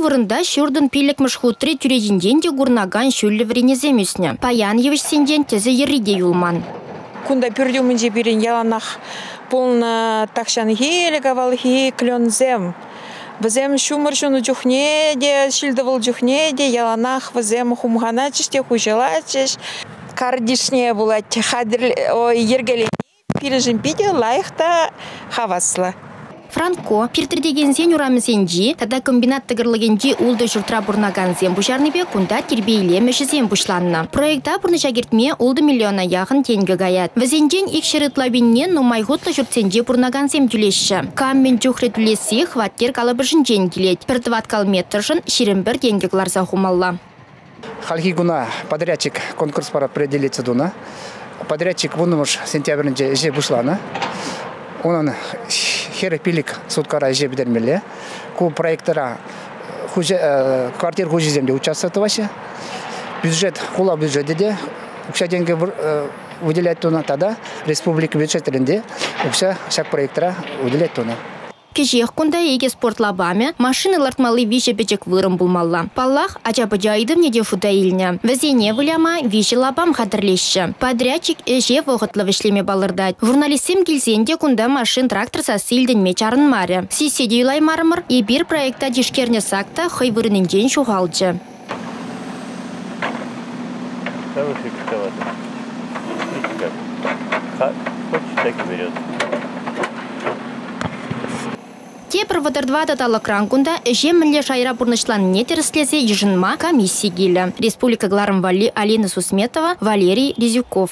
вырында шүрдін пилік мұшхутри түрежінден де гурнаган шүлі вренезе мүсіне. Паян евішсенден тезі ерриде юлман. Кунда пюрдюмінже бірін яланақ полна такшан хелі гавал хе клёнзем. Візем шумыр шуны жүхне де, шилдывыл жүхне де, яланақ візем хумғана чиште, хужала чиш. Кардишне булат хадір ергелен пирежин пиде лайықта хаваслы. Франко пиртірдегенсен урамысенжи, тада комбинат тыгырлыгенжи улды жұртра бұрнаганзен бұжарныбе кунда тербейле мүшізен бұшланны. Проекта бұрны жагертме улды миллиона яғын тенгі гаят. Візенжен ик шырытлабиннен нумайғытлы жұртсенжи бұрнаганзем түлешші. Каммен жүхрі түлесі хваттер калабышын жен келет. Піртіват калметршын ширин бір денгі кларса хумалла. Халхи гуна подрядчик конкурс пара определиться дуна. Подрядчик вунумыш сентябрінде же бұшланы. Онын хері пилік суткара же бідермелі. Ку проекттара квартир хужиземде участвовать ваше. Бюджет, хула бюджеті де. Укша деньги выделять туна тогда республика бюджеттерінде укша шак проекттара выделять туна. Кежех кунда еге спортлабаме машины лартмалы печек вырым булмалла. Паллах ачапы жайдым неде фуда илне. Везене выляма више лабам хатырлешші. Подрядчик эже вғытлы вишлеме балырдать. Журналистем келсенде кунда машин трактор са силден мечарын маре. Сиседе юлай и бир проекта дишкерне сакта хай вырынынден шуғалчы. Хочешь, так и берет. Тепір кранкунда жем мілі шайра бұрнышлан не теріслесе ежінма комиссия келі. Республика Гларым Вали Алина Сусметова, Валерий Резюков.